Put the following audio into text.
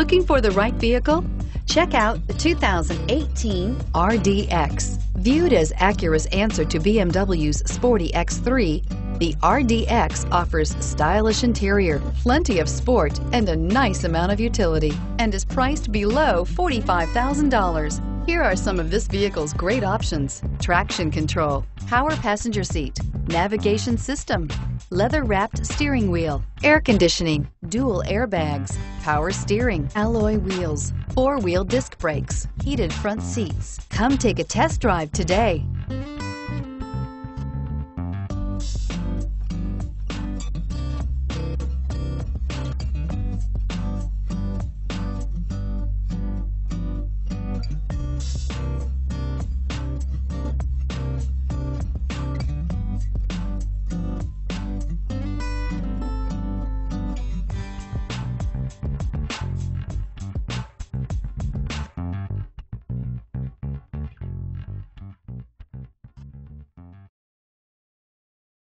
Looking for the right vehicle? Check out the 2018 RDX. Viewed as Acura's answer to BMW's sporty X3, the RDX offers stylish interior, plenty of sport, and a nice amount of utility, and is priced below $45,000. Here are some of this vehicle's great options. Traction control, power passenger seat, navigation system, leather-wrapped steering wheel, air conditioning, dual airbags, power steering, alloy wheels, four-wheel disc brakes, heated front seats. Come take a test drive today.